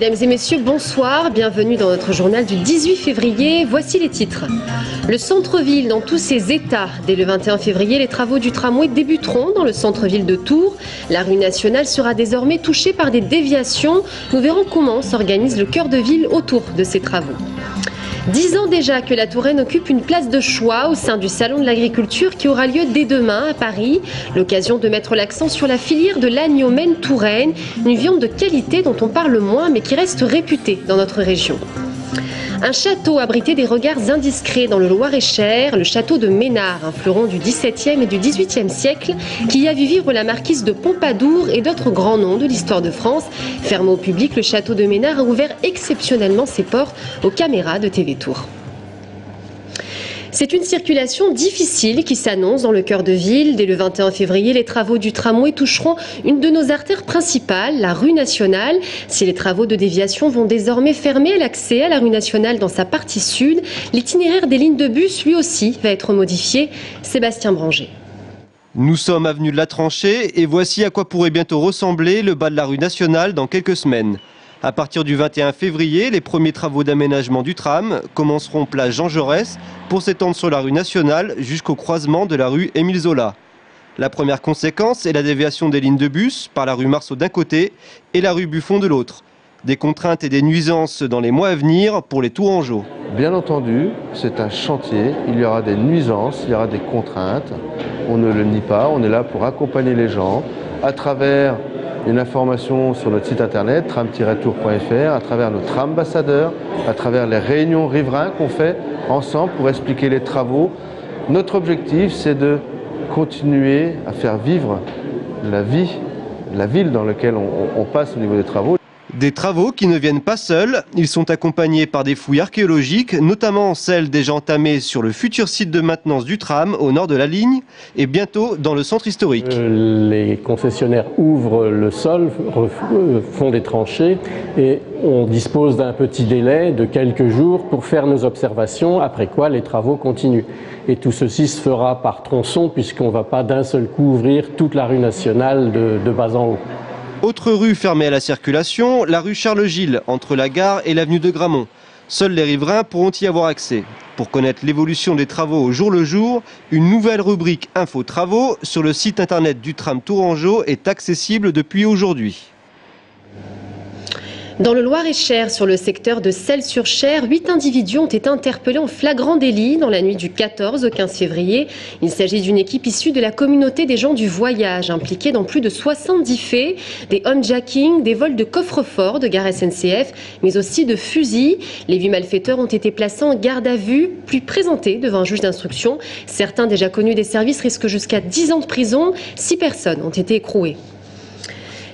Mesdames et messieurs, bonsoir. Bienvenue dans notre journal du 18 février. Voici les titres. Le centre-ville dans tous ses états. Dès le 21 février, les travaux du tramway débuteront dans le centre-ville de Tours. La rue nationale sera désormais touchée par des déviations. Nous verrons comment s'organise le cœur de ville autour de ces travaux. Dix ans déjà que la Touraine occupe une place de choix au sein du Salon de l'agriculture qui aura lieu dès demain à Paris. L'occasion de mettre l'accent sur la filière de l'agneau Maine Touraine, une viande de qualité dont on parle moins mais qui reste réputée dans notre région. Un château abritait des regards indiscrets dans le Loir-et-Cher, le château de Ménard, un fleuron du XVIIe et du XVIIIe siècle, qui a vu vivre la marquise de Pompadour et d'autres grands noms de l'histoire de France. Fermé au public, le château de Ménard a ouvert exceptionnellement ses portes aux caméras de TV Tour. C'est une circulation difficile qui s'annonce dans le cœur de ville. Dès le 21 février, les travaux du tramway toucheront une de nos artères principales, la rue nationale. Si les travaux de déviation vont désormais fermer l'accès à la rue nationale dans sa partie sud, l'itinéraire des lignes de bus, lui aussi, va être modifié. Sébastien Branger. Nous sommes avenue de la Tranchée et voici à quoi pourrait bientôt ressembler le bas de la rue nationale dans quelques semaines. À partir du 21 février, les premiers travaux d'aménagement du tram commenceront place Jean Jaurès pour s'étendre sur la rue nationale jusqu'au croisement de la rue Émile Zola. La première conséquence est la déviation des lignes de bus par la rue Marceau d'un côté et la rue Buffon de l'autre. Des contraintes et des nuisances dans les mois à venir pour les Tourangeaux. Bien entendu, c'est un chantier, il y aura des nuisances, il y aura des contraintes. On ne le nie pas, on est là pour accompagner les gens à travers une information sur notre site internet tram-tour.fr, à travers notre ambassadeur, à travers les réunions riverains qu'on fait ensemble pour expliquer les travaux. Notre objectif, c'est de continuer à faire vivre la vie, la ville dans laquelle on, on passe au niveau des travaux. Des travaux qui ne viennent pas seuls, ils sont accompagnés par des fouilles archéologiques, notamment celles déjà entamées sur le futur site de maintenance du tram au nord de la ligne et bientôt dans le centre historique. Euh, les concessionnaires ouvrent le sol, euh, font des tranchées et on dispose d'un petit délai de quelques jours pour faire nos observations, après quoi les travaux continuent. Et tout ceci se fera par tronçon puisqu'on ne va pas d'un seul coup ouvrir toute la rue nationale de, de bas en haut. Autre rue fermée à la circulation, la rue Charles-Gilles, entre la gare et l'avenue de Gramont. Seuls les riverains pourront y avoir accès. Pour connaître l'évolution des travaux au jour le jour, une nouvelle rubrique Info Travaux sur le site internet du tram Tourangeau est accessible depuis aujourd'hui. Dans le Loir-et-Cher, sur le secteur de Celles-sur-Cher, huit individus ont été interpellés en flagrant délit dans la nuit du 14 au 15 février. Il s'agit d'une équipe issue de la communauté des gens du voyage, impliquée dans plus de 70 faits, des homejacking, des vols de coffres-forts de gare SNCF, mais aussi de fusils. Les huit malfaiteurs ont été placés en garde à vue, puis présentés devant un juge d'instruction. Certains déjà connus des services risquent jusqu'à 10 ans de prison. Six personnes ont été écrouées.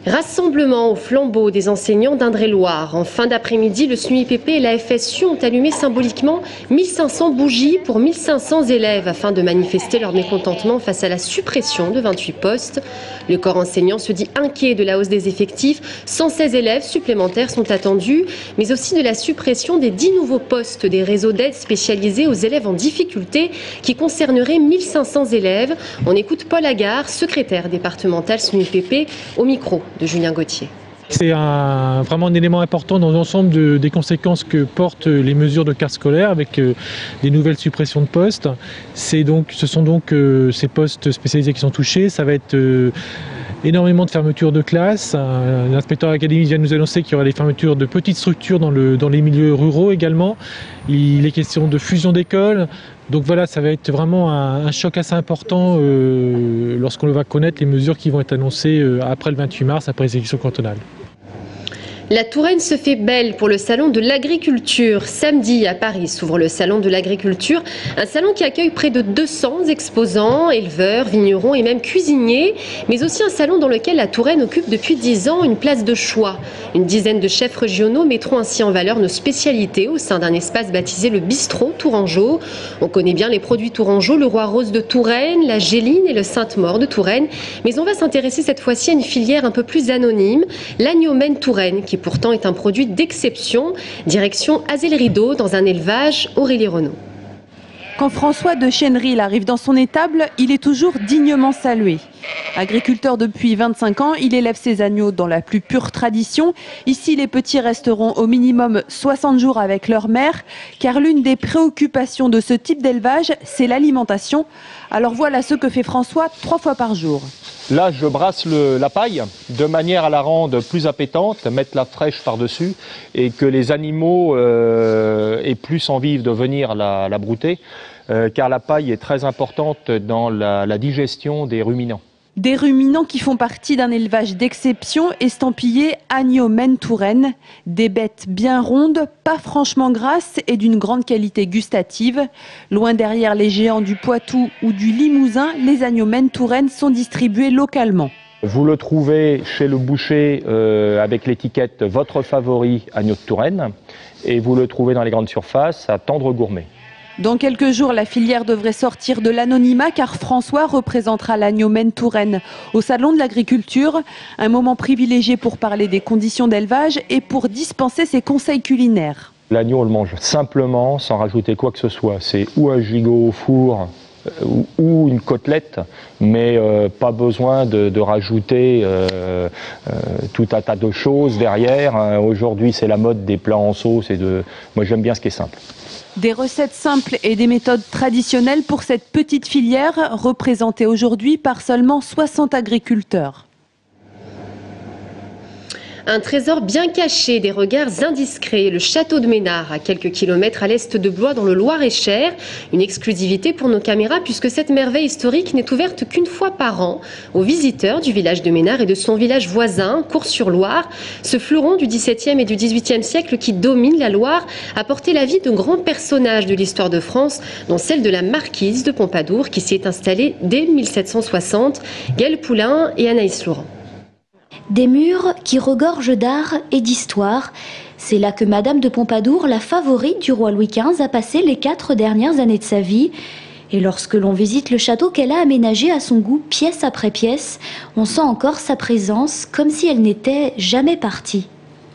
Rassemblement au flambeau des enseignants d'Indre-et-Loire. En fin d'après-midi, le SNUIPP et la FSU ont allumé symboliquement 1500 bougies pour 1500 élèves afin de manifester leur mécontentement face à la suppression de 28 postes. Le corps enseignant se dit inquiet de la hausse des effectifs. 116 élèves supplémentaires sont attendus, mais aussi de la suppression des 10 nouveaux postes des réseaux d'aide spécialisés aux élèves en difficulté qui concerneraient 1500 élèves. On écoute Paul Agar, secrétaire départemental SNUIPP, au micro de Julien Gauthier. C'est vraiment un élément important dans l'ensemble des conséquences que portent les mesures de carte scolaire avec euh, des nouvelles suppressions de postes. Ce sont donc euh, ces postes spécialisés qui sont touchés. Ça va être euh, énormément de fermetures de classes. L'inspecteur académique vient de nous annoncer qu'il y aura des fermetures de petites structures dans les milieux ruraux également. Il est question de fusion d'écoles. Donc voilà, ça va être vraiment un, choc assez important euh, lorsqu'on va connaître les mesures qui vont être annoncées euh, après le 28 mars, après les élections cantonales. La Touraine se fait belle pour le salon de l'agriculture. Samedi à Paris s'ouvre le salon de l'agriculture, un salon qui accueille près de 200 exposants, éleveurs, vignerons et même cuisiniers, mais aussi un salon dans lequel la Touraine occupe depuis 10 ans une place de choix. Une dizaine de chefs régionaux mettront ainsi en valeur nos spécialités au sein d'un espace baptisé le bistrot Tourangeau. On connaît bien les produits Tourangeau, le roi rose de Touraine, la géline et le sainte-maure de Touraine, mais on va s'intéresser cette fois-ci à une filière un peu plus anonyme, l'agneau Touraine, qui pourtant est un produit d'exception. Direction Azel Rideau dans un élevage Aurélie Renault. Quand François de Chenril arrive dans son étable, il est toujours dignement salué. Agriculteur depuis 25 ans, il élève ses agneaux dans la plus pure tradition. Ici, les petits resteront au minimum 60 jours avec leur mère, car l'une des préoccupations de ce type d'élevage, c'est l'alimentation. Alors voilà ce que fait François trois fois par jour. Là, je brasse la paille de manière à la rendre plus appétante, mettre la fraîche par-dessus et que les animaux euh, aient plus envie de venir la, brouter, euh, car la paille est très importante dans la digestion des ruminants. Des ruminants qui font partie d'un élevage d'exception estampillé agneau Touraine. Des bêtes bien rondes, pas franchement grasses et d'une grande qualité gustative. Loin derrière les géants du Poitou ou du Limousin, les agneaux Touraine sont distribués localement. Vous le trouvez chez le boucher euh, avec l'étiquette Votre favori agneau de Touraine et vous le trouvez dans les grandes surfaces à Tendre Gourmet. Dans quelques jours, la filière devrait sortir de l'anonymat car François représentera l'agneau Maine Touraine au Salon de l'Agriculture, un moment privilégié pour parler des conditions d'élevage et pour dispenser ses conseils culinaires. L'agneau, on le mange simplement, sans rajouter quoi que ce soit. C'est ou un gigot au four, ou une côtelette, mais euh, pas besoin de, rajouter euh, tout un tas de choses derrière. Aujourd'hui, c'est la mode des plats en sauce. Moi, j'aime bien ce qui est simple. Des recettes simples et des méthodes traditionnelles pour cette petite filière représentée aujourd'hui par seulement 60 agriculteurs. Un trésor bien caché, des regards indiscrets, le château de Ménard, à quelques kilomètres à l'est de Blois, dans le Loir-et-Cher. Une exclusivité pour nos caméras, puisque cette merveille historique n'est ouverte qu'une fois par an aux visiteurs du village de Ménard et de son village voisin, Cours-sur-Loire. Ce fleuron du XVIIe et du XVIIIe siècle qui domine la Loire a porté la vie de grands personnages de l'histoire de France, dont celle de la marquise de Pompadour, qui s'y est installée dès 1760, Gaëlle Poulain et Anaïs Laurent. Des murs qui regorgent d'art et d'histoire. C'est là que Madame de Pompadour, la favorite du roi Louis XV, a passé les quatre dernières années de sa vie. Et lorsque l'on visite le château qu'elle a aménagé à son goût, pièce après pièce, on sent encore sa présence, comme si elle n'était jamais partie.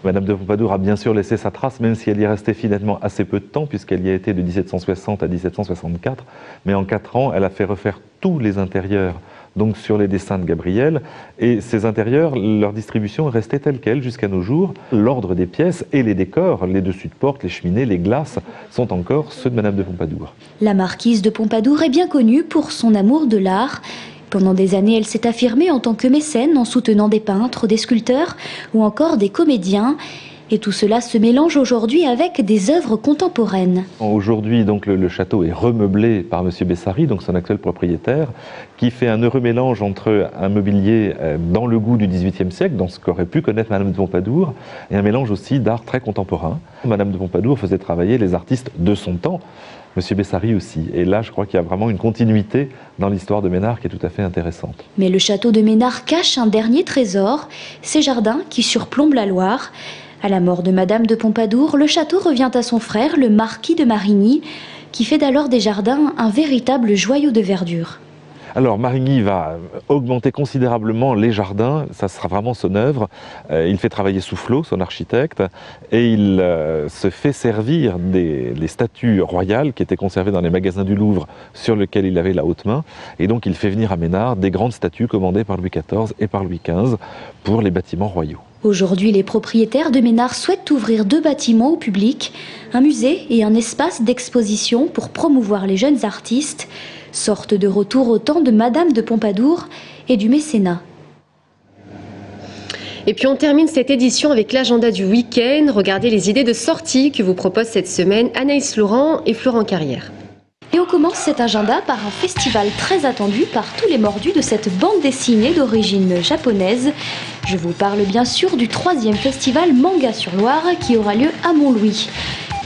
Madame de Pompadour a bien sûr laissé sa trace, même si elle y est restée finalement assez peu de temps, puisqu'elle y a été de 1760 à 1764. Mais en quatre ans, elle a fait refaire tous les intérieurs donc sur les dessins de Gabriel. Et ces intérieurs, leur distribution est restée telle qu'elle jusqu'à nos jours. L'ordre des pièces et les décors, les dessus de porte, les cheminées, les glaces, sont encore ceux de Madame de Pompadour. La marquise de Pompadour est bien connue pour son amour de l'art. Pendant des années, elle s'est affirmée en tant que mécène en soutenant des peintres, des sculpteurs ou encore des comédiens. Et tout cela se mélange aujourd'hui avec des œuvres contemporaines. Aujourd'hui, donc, le, château est remeublé par M. Bessari, donc son actuel propriétaire, qui fait un heureux mélange entre un mobilier euh, dans le goût du XVIIIe siècle, dans ce qu'aurait pu connaître Madame de Pompadour, et un mélange aussi d'art très contemporain. Madame de Pompadour faisait travailler les artistes de son temps, Monsieur Bessari aussi. Et là, je crois qu'il y a vraiment une continuité dans l'histoire de Ménard qui est tout à fait intéressante. Mais le château de Ménard cache un dernier trésor, ces jardins qui surplombent la Loire. À la mort de Madame de Pompadour, le château revient à son frère, le marquis de Marigny, qui fait d'alors des jardins un véritable joyau de verdure. Alors Marigny va augmenter considérablement les jardins, ça sera vraiment son œuvre. Euh, il fait travailler Soufflot, son architecte, et il euh, se fait servir des statues royales qui étaient conservées dans les magasins du Louvre sur lesquels il avait la haute main. Et donc il fait venir à Ménard des grandes statues commandées par Louis XIV et par Louis XV pour les bâtiments royaux. Aujourd'hui, les propriétaires de Ménard souhaitent ouvrir deux bâtiments au public, un musée et un espace d'exposition pour promouvoir les jeunes artistes, sorte de retour au temps de Madame de Pompadour et du mécénat. Et puis on termine cette édition avec l'agenda du week-end. Regardez les idées de sortie que vous proposent cette semaine Anaïs Laurent et Florent Carrière. Et on commence cet agenda par un festival très attendu par tous les mordus de cette bande dessinée d'origine japonaise. Je vous parle bien sûr du troisième festival Manga sur Loire qui aura lieu à Montlouis.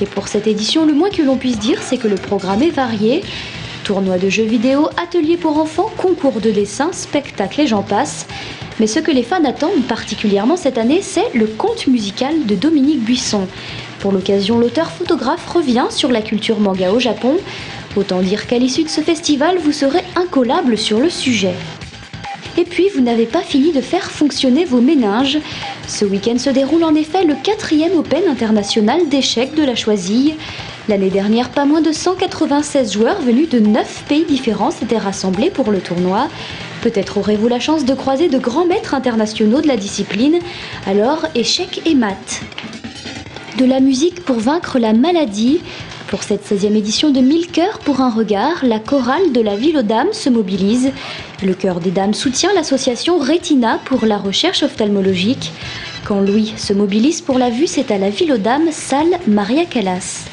Et pour cette édition, le moins que l'on puisse dire, c'est que le programme est varié. Tournoi de jeux vidéo, ateliers pour enfants, concours de dessin, spectacles et j'en passe. Mais ce que les fans attendent particulièrement cette année, c'est le conte musical de Dominique Buisson. Pour l'occasion, l'auteur photographe revient sur la culture manga au Japon Autant dire qu'à l'issue de ce festival, vous serez incollable sur le sujet. Et puis, vous n'avez pas fini de faire fonctionner vos méninges. Ce week-end se déroule en effet le quatrième Open international d'échecs de la Choisille. L'année dernière, pas moins de 196 joueurs venus de 9 pays différents s'étaient rassemblés pour le tournoi. Peut-être aurez-vous la chance de croiser de grands maîtres internationaux de la discipline, alors échec et maths. De la musique pour vaincre la maladie. Pour cette 16e édition de 1000 cœurs pour un regard, la chorale de la ville aux dames se mobilise. Le chœur des dames soutient l'association Retina pour la recherche ophtalmologique. Quand Louis se mobilise pour la vue, c'est à la ville aux dames, salle Maria Callas.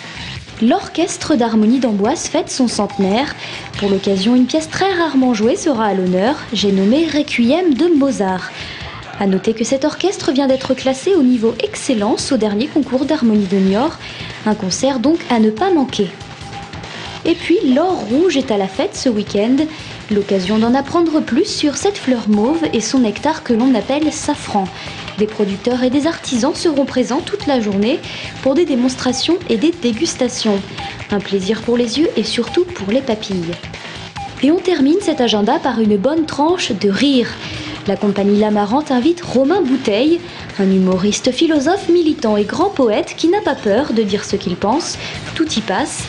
L'orchestre d'harmonie d'Amboise fête son centenaire. Pour l'occasion, une pièce très rarement jouée sera à l'honneur. J'ai nommé Requiem de Mozart. A noter que cet orchestre vient d'être classé au niveau excellence au dernier concours d'harmonie de Niort, un concert donc à ne pas manquer. Et puis l'or rouge est à la fête ce week-end, l'occasion d'en apprendre plus sur cette fleur mauve et son nectar que l'on appelle safran. Des producteurs et des artisans seront présents toute la journée pour des démonstrations et des dégustations. Un plaisir pour les yeux et surtout pour les papilles. Et on termine cet agenda par une bonne tranche de rire. La compagnie Lamarante invite Romain Bouteille, un humoriste philosophe militant et grand poète qui n'a pas peur de dire ce qu'il pense, tout y passe.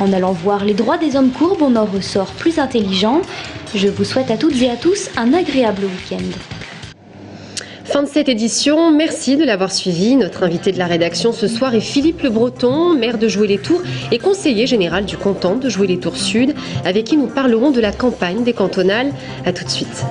En allant voir les droits des hommes courbes, on en ressort plus intelligent. Je vous souhaite à toutes et à tous un agréable week-end. Fin de cette édition, merci de l'avoir suivi. Notre invité de la rédaction ce soir est Philippe Le Breton, maire de Jouer les Tours et conseiller général du canton de Jouer les Tours Sud, avec qui nous parlerons de la campagne des cantonales. A tout de suite.